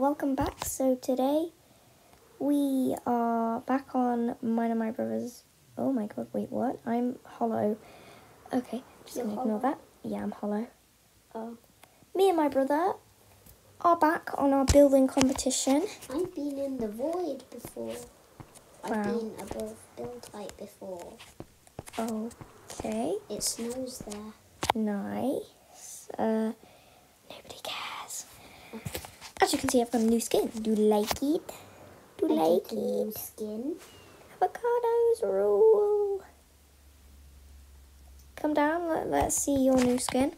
welcome back. So today we are back on mine and my brother's. Oh my god, wait, what? I'm hollow. Okay, just You're gonna ignore that. Yeah, I'm hollow. Oh, Me and my brother are back on our building competition. I've been in the void before. I've been above build height before. Okay, It snows there. nice. Uh, nobody cares. As you can see, I've got a new skin. Do you like it? Do you I like a new it? skin. Avocados rule. Come down. Let, let's see your new skin.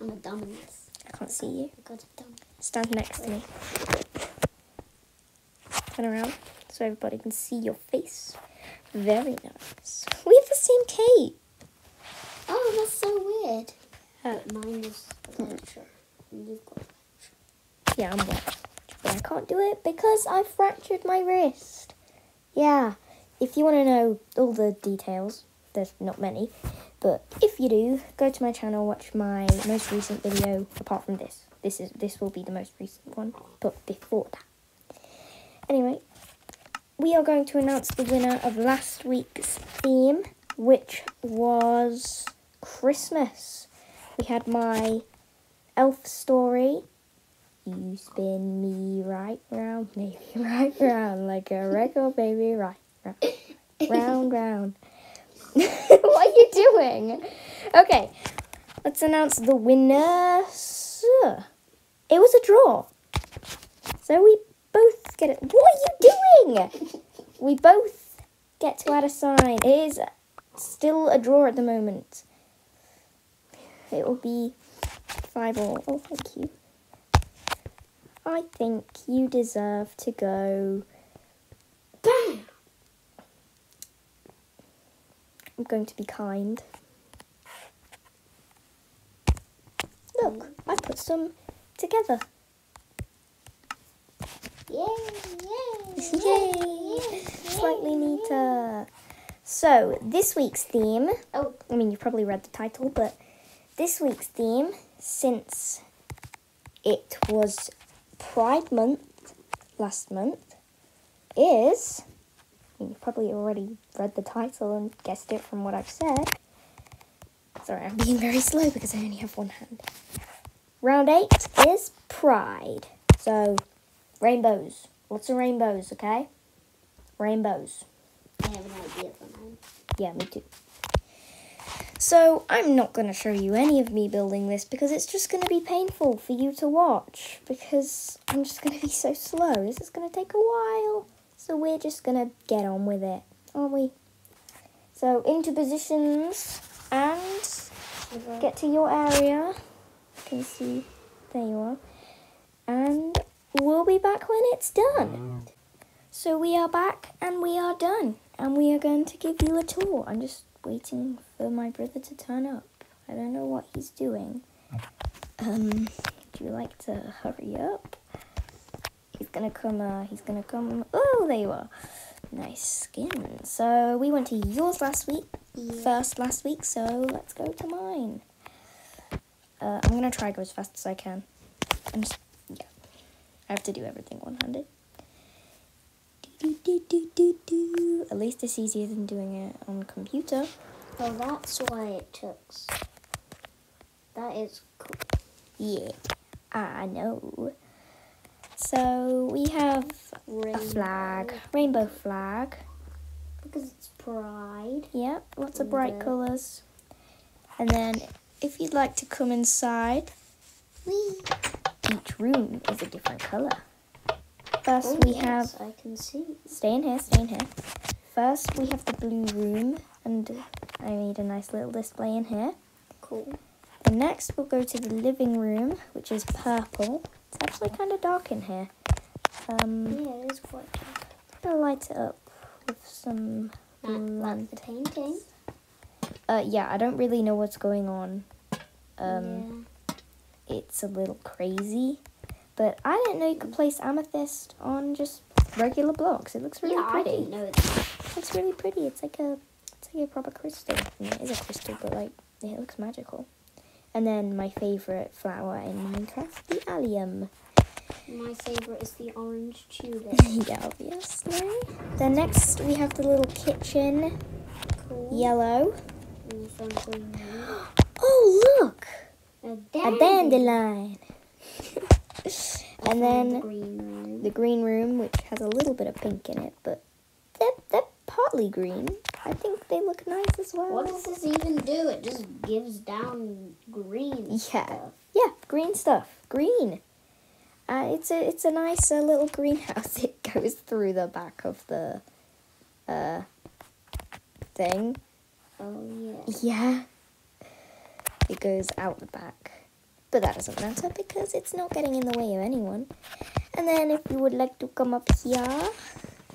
I'm a dumbass. I can't see you. I got a dumb. Stand next to me. Turn around so everybody can see your face. Very nice. We have the same cape. Oh, that's so weird. Uh, mine is electric. And you've got yeah, I'm wet. But I can't do it because I fractured my wrist. Yeah. If you want to know all the details, there's not many. But if you do, go to my channel, watch my most recent video apart from this. This is this will be the most recent one, but before that. Anyway, we are going to announce the winner of last week's theme, which was Christmas. We had my elf story. You spin me right round, maybe right round, like a record baby, right round, round, round. what are you doing? Okay, let's announce the winner. It was a draw. So we both get it. What are you doing? We both get to add a sign. It is still a draw at the moment. It will be five all. Oh, thank you. I think you deserve to go. Bam! I'm going to be kind. Look, I put some together. Yay! Yay! Yay! Slightly neater. So, this week's theme, Oh, I mean, you've probably read the title, but this week's theme, since it was Pride Month last month, is. You've probably already read the title and guessed it from what I've said. Sorry, I'm being very slow because I only have one hand. Round eight is Pride. So, rainbows. Lots of rainbows, okay? Rainbows. I have an idea for mine. Yeah, me too. So, I'm not going to show you any of me building this because it's just going to be painful for you to watch because I'm just going to be so slow. This is going to take a while. So, we're just going to get on with it, aren't we? So, into positions and get to your area. You can see, there you are. And we'll be back when it's done. So we are back and we are done. And we are going to give you a tour. I'm just waiting for my brother to turn up. I don't know what he's doing. Um, do you like to hurry up? He's gonna come, uh, he's gonna come. Oh, there you are. Nice skin. So we went to yours last week, yeah. first last week, so let's go to mine. Uh, I'm gonna try to go as fast as I can. I'm just, yeah. I have to do everything one handed. Do, do, do, do, do. At least it's easier than doing it on computer. Well, that's why it took. That is cool. Yeah, I know. So we have a flag, rainbow flag. Because it's pride. Yep, lots of bright colours. And then if you'd like to come inside, Whee! each room is a different colour. First Oh, we yes, have I can see. Stay in here, stay in here. First, we have the blue room, and I made a nice little display in here. Cool. Next, we'll go to the living room, which is purple. It's actually kind of dark in here. Um, Yeah, it is quite dark. I'm gonna light it up with some That, that's the lanterns. painting. Uh, yeah, I don't really know what's going on. Um, yeah. it's a little crazy, but I didn't know you could place amethyst on just regular blocks. It looks really yeah, I pretty. didn't know that. It's really pretty. It's like a it's like a proper crystal. I mean, it is a crystal, but like it looks magical. And then my favorite flower in Minecraft, the allium. My favorite is the orange tulip. yeah, obviously. Then next we have the little kitchen, Cool. yellow. And some green. Oh, look! A A dandelion. and then the green room. the green room, which has a little bit of pink in it, but they're, they're partly green. I think they look nice as well. What does this even do? It just gives down green Yeah. stuff. Yeah, green stuff. Green. Uh, it's a it's a nice uh, little greenhouse. It goes through the back of the uh thing. Oh yeah. Yeah. It goes out the back. But that doesn't matter because it's not getting in the way of anyone. And then if you would like to come up here,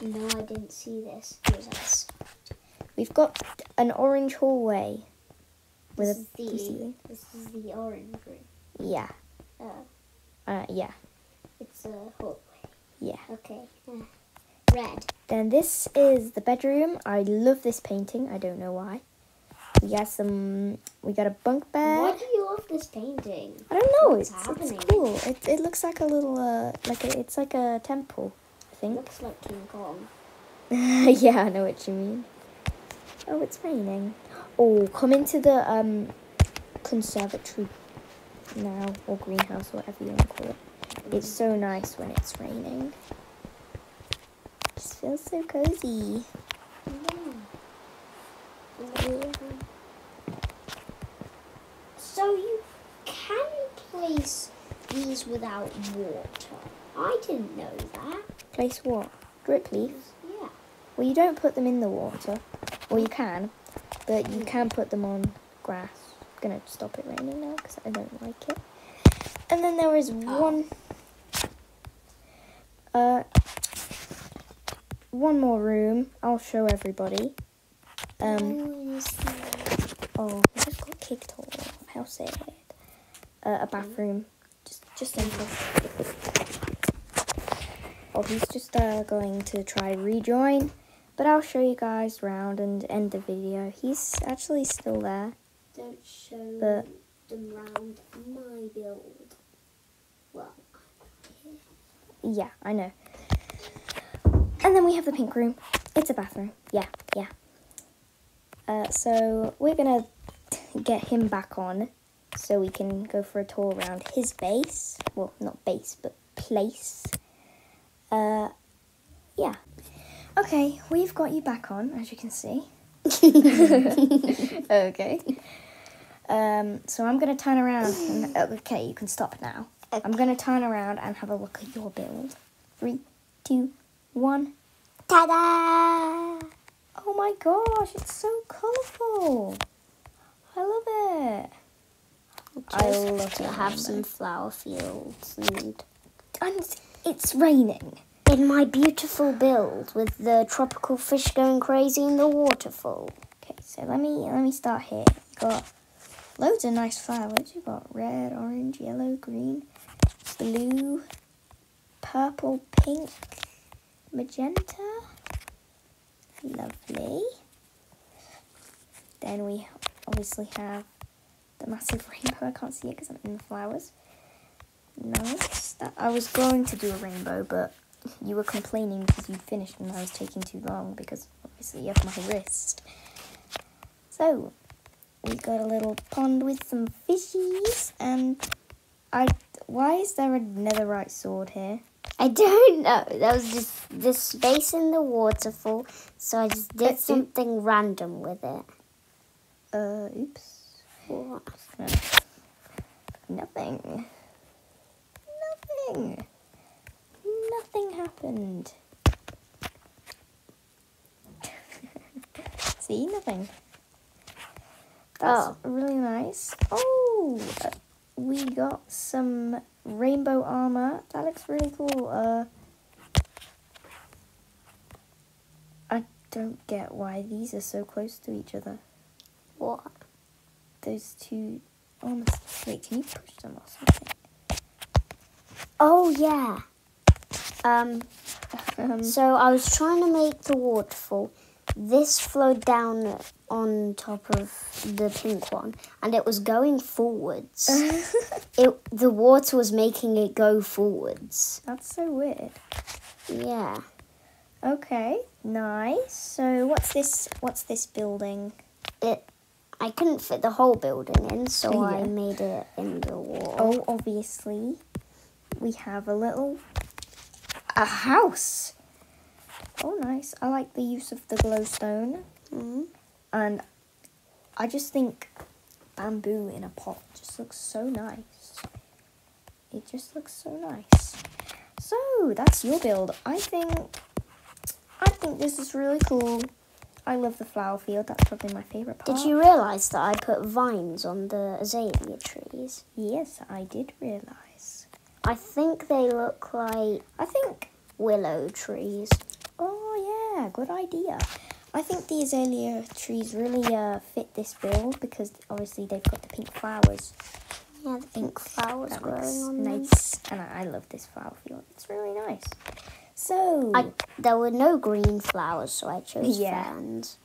No, I didn't see this. We've got an orange hallway with This a is the this is the orange room. Yeah. Uh, Uh, yeah. it's a hallway. Yeah. Okay. Uh, red. Then this is the bedroom. I love this painting. I don't know why. We got some. We got a bunk bed. Why do you love this painting? I don't know. What's It's, it's cool. It, it looks like a little uh like a, it's like a temple. I think. It Looks like King Kong. yeah, I know what you mean. Oh, it's raining. Oh, come into the um conservatory now or greenhouse, or whatever you want to call it. It's so nice when it's raining. Just feels so cozy. So you can place without water. I didn't know that. Place what? Drip leaf. Yeah. Well, you don't put them in the water. Well, you can, but you can put them on grass. I'm gonna stop it raining now because I don't like it. And then there is one, uh, one more room. I'll show everybody. Um, oh, I just got kicked off. How sad. Uh, a bathroom, just just enter. Oh, he's just uh, going to try rejoin. But I'll show you guys round and end the video. He's actually still there. Don't show But- them round my build. Well, Yeah, I know. And then we have the pink room. It's a bathroom. Yeah, yeah. Uh, so we're gonna get him back on so we can go for a tour around his base. Well, not base, but place. Uh, yeah. Okay, we've got you back on, as you can see. okay. Um, so I'm gonna turn around. And, uh, okay, you can stop now. I'm gonna turn around and have a look at your build. Three, two, one. ta-da! Oh my gosh, it's so colourful. I love it. I love to have some flower fields and And it's raining. in my beautiful build with the tropical fish going crazy in the waterfall. Okay, so let me let me start here. You got loads of nice flowers. You got red, orange, yellow, green, blue, purple, pink, magenta. Lovely. Then we obviously have the massive rainbow. I can't see it because I'm in the flowers. Nice. That, I was going to do a rainbow, but you were complaining because you'd finished and I was taking too long because obviously you have my wrist. So, we got a little pond with some fishies and I. Why is there a netherite sword here? I don't know. That was just the space in the waterfall, so I just did something random with it. Uh, oops. What? Nothing. Nothing. Nothing happened. See, nothing. That's Oh. really nice. Oh, we got some rainbow armor. That looks really cool. Uh, I don't get why these are so close to each other. What? Those two armors. Wait, can you push them or something? Oh yeah. Um. Um, So I was trying to make the waterfall, this flowed down on top of the pink one, and it was going forwards. it the water was making it go forwards. That's so weird. Yeah. Okay, nice. So what's this? What's this building? It. I couldn't fit the whole building in, so I made it in the wall. Oh, obviously, we have a little a house. Oh, nice. I like the use of the glowstone, Mhm. and I just think bamboo in a pot just looks so nice. It just looks so nice. So that's your build. I think I think this is really cool. I love the flower field. That's probably my favorite part. Did you realise that I put vines on the azalea trees? Yes, I did realize. I think they look like I think willow trees. Oh yeah, good idea. I think the azalea trees really uh, fit this build because obviously they've got the pink flowers. Yeah, the pink flowers That growing on them. nice, and I, I love this flower field. It's really nice. So, I, there were no green flowers, so I chose Yeah. ferns.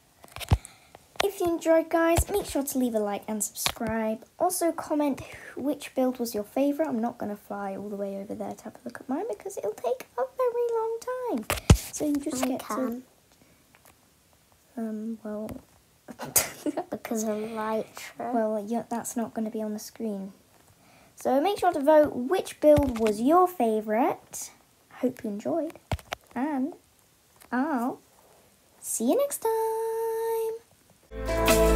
if you enjoyed, guys, make sure to leave a like and subscribe. Also, comment which build was your favorite. I'm not gonna fly all the way over there to have a look at mine because it'll take a very long time. So you just I get can to um well. because of Elytra. Well, yeah, that's not going to be on the screen. So make sure to vote which build was your favourite. Hope you enjoyed. And I'll see you next time.